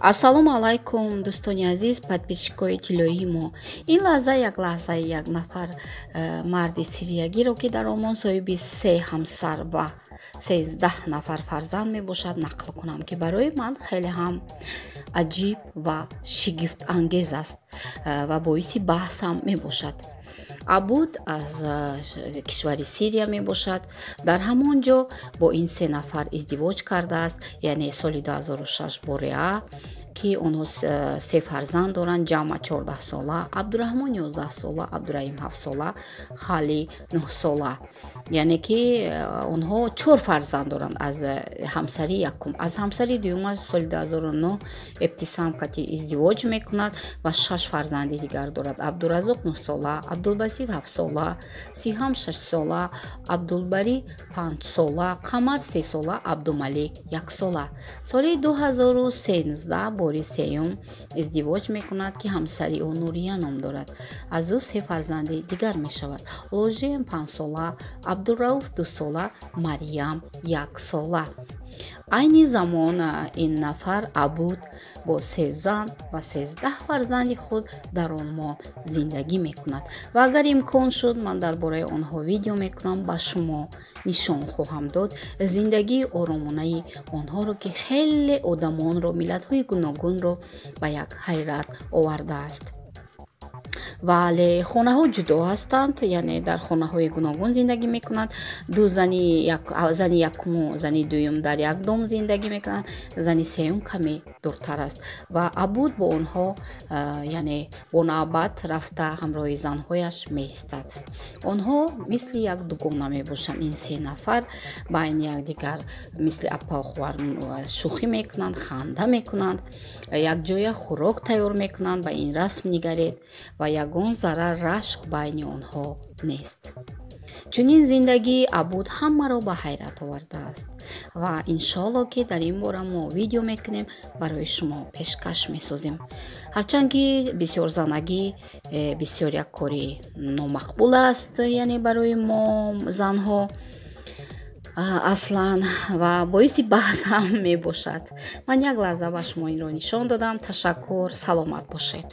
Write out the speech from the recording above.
ассалому алайкум дӯстони азиз подписчикои тиллоии мо. Ин лаҳза як лаҳзаи як нафар э, марди сириягиро ки дар омон соҳиби се ҳамсар ва сездаҳ нафар фарзанд мебошад нақл кунам ки барои ман хеле ҳам аҷиб ва шигифтангез аст э, ва боиси баҳсам мебошад абуд аз кишвари сирия мебошад. Дар ҳамон ҷо бо ин се нафар издивоҷ кардааст яъне соли 2006 бо реа ки онҳо се фарзанд доранд ҷамъа чордаҳсола абдураҳмон ёздаҳсола абдураҳим ҳафтсола хали нӯҳсола яъне ки онҳо чор фарзанд доранд аз ҳамсари якум. Аз ҳамсари дуюмаш соли 2009 эбтисам кати издивоҷ мекунад ва шаш фарзанди дигар дорад. Абдуразоқ нӯҳсола абдулбасит ҳафтсола сиҳам шашсола абдулбарӣ панҷсола қамар сесола абдумалик яксола соли 2013 бори сеюм издивоҷ мекунад ки ҳамсари ӯ нурия ном дорад. Аз ӯ се фарзанди дигар мешавад. Ложем панҷсола абдурауф дусола марьям яксола айни замон ин нафар абуд бо се зан ва сездаҳ фарзанди худ дар олмон зиндагӣ мекунад. Ва агар имкон шуд ман дар бораи онҳо видео мекунам ба шумо нишон хоҳам дод. Зиндагии оромонаи онҳоро ки хеле одамонро миллатҳои гуногунро ба як ҳайрат овардааст вале хонаҳо ҷудо ҳастанд яъне дар хонаҳои гуногун зиндагӣ мекунанд. Ду зани зани якуму зани дуюм дар як дом зиндагӣ мекунанд. Зани сеюм каме дуртар аст. Ва абуд бо онҳо яъне бо навбат рафта ҳамроҳи занҳояш меистад. Онҳо мисли як дугона мебошанд ин се нафар. Байни якдигар мисли апохвар шӯхӣ мекунанд ханда мекунанд. Якҷоя хӯрок тайёр мекунанд ба ин расм нигаред. Ва ягон зарра рашк байни онҳо нест. Чунин зиндагии абуд ҳамаро ба ҳайрат овардааст. Ва иншоалло ки дар ин бора мо видео мекунем барои шумо пешкаш месозем. Ҳарчанд ки бисёрзанагӣ э, бисёр як кори номақбул аст яъне барои мо занҳо аслан ва боиси баҳс ҳам мебошад. Ман як лаҳза ба шумо инро нишон додам. Ташаккур саломат бошед